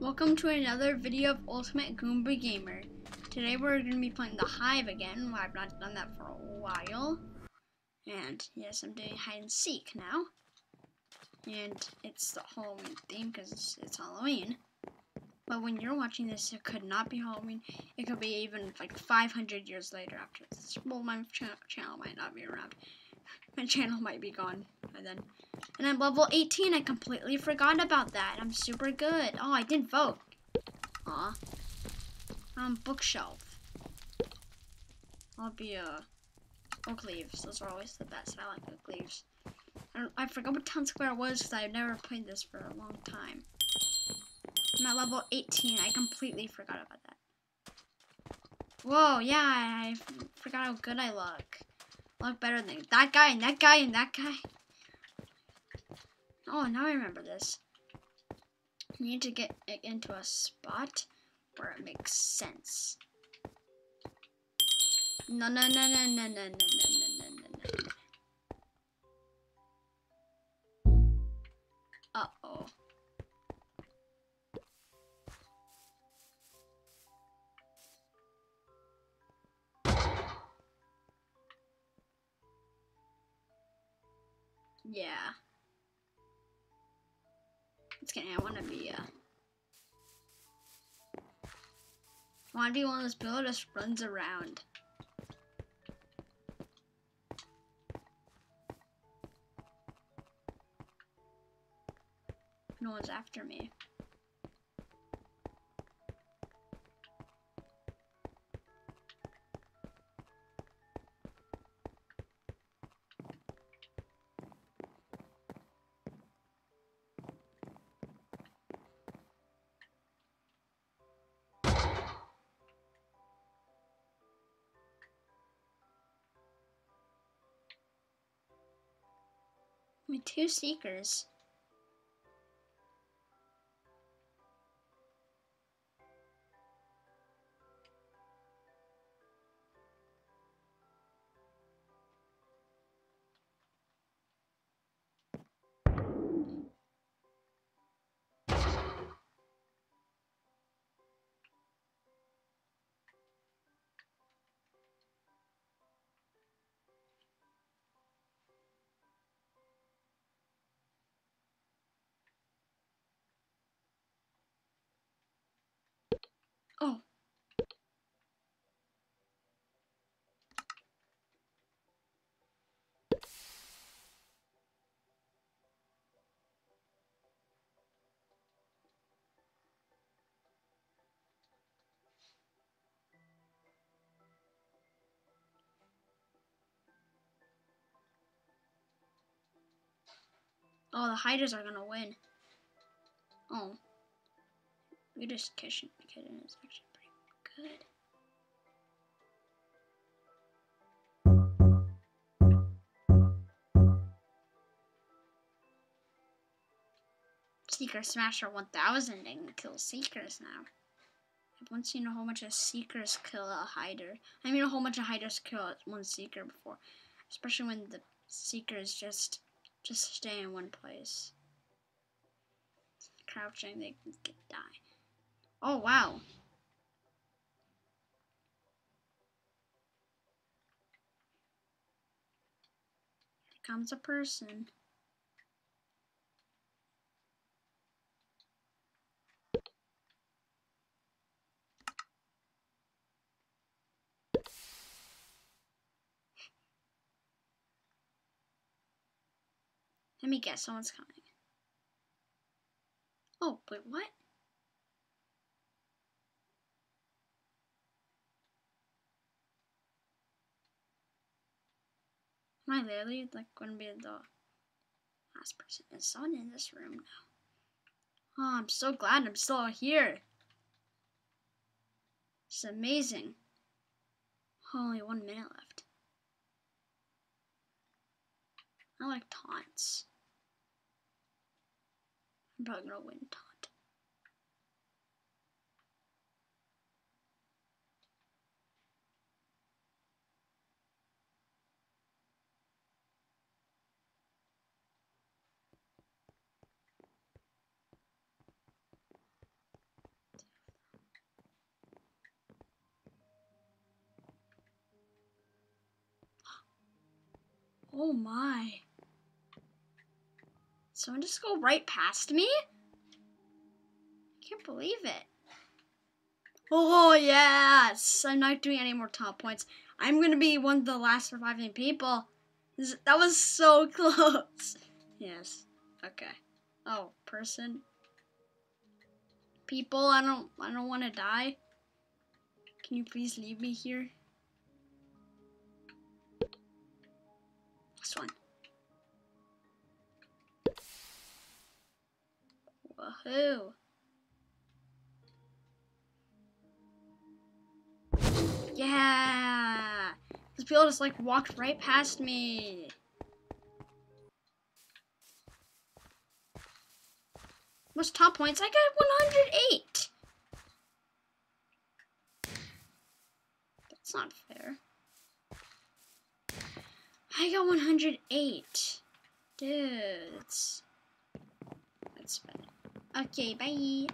Welcome to another video of Ultimate Goomba Gamer. Today we're going to be playing the Hive again. I've not done that for a while. And yes, I'm doing hide and seek now. And it's the Halloween theme because it's, it's Halloween. But when you're watching this, it could not be Halloween. It could be even like 500 years later after this. Well, my ch channel might not be around. My channel might be gone by then. And I'm level 18. I completely forgot about that. I'm super good. Oh, I didn't vote. Aw. Um, bookshelf. I'll be uh, oak leaves. Those are always the best. I like oak leaves. I, I forgot what town square was because I've never played this for a long time. I'm at level 18. I completely forgot about that. Whoa, yeah, I forgot how good I look. I look better than that guy and that guy and that guy. Oh, now I remember this. You need to get it into a spot where it makes sense. No, no, no, no, no, no, no, no, no, no, no. Uh-oh. Yeah. I wanna be uh I wanna be one of those people that just runs around. No one's after me. With two seekers. Oh, the hiders are gonna win. Oh. Weirdest kitchen kitten is actually pretty good. Seeker Smasher 1000 and kill Seekers now. I've once seen a whole bunch of Seekers kill a Hider. I mean a whole bunch of Hiders kill one Seeker before. Especially when the Seeker is just just stay in one place. Crouching, they can die. Oh, wow. Here comes a person. Let me guess, someone's coming. Oh, wait, what? Am I literally like to be the last person? Is someone in this room now? Oh, I'm so glad I'm still here. It's amazing. Only one minute left. I like taunts. I'm probably gonna win taunt. Oh my. Someone just go right past me? I can't believe it. Oh, yes. I'm not doing any more taunt points. I'm going to be one of the last surviving people. That was so close. Yes. Okay. Oh, person. People, I don't I don't want to die. Can you please leave me here? Last one. Woohoo. Yeah! These people just like walked right past me. Most taunt points? I got 108. That's not fair. I got 108. Dude, that's, that's bad. Okay, bye.